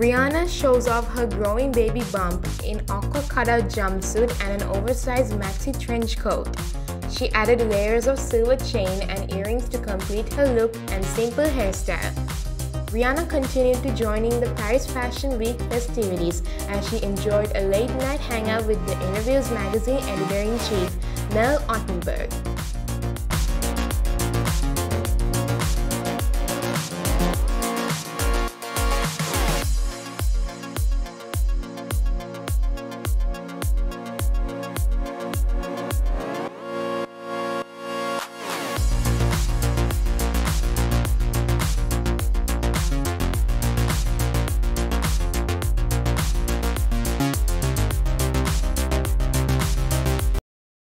Rihanna shows off her growing baby bump in aqua cutout jumpsuit and an oversized maxi trench coat. She added layers of silver chain and earrings to complete her look and simple hairstyle. Rihanna continued to joining the Paris Fashion Week festivities as she enjoyed a late night hangout with the Interviews magazine editor-in-chief Mel Ottenberg.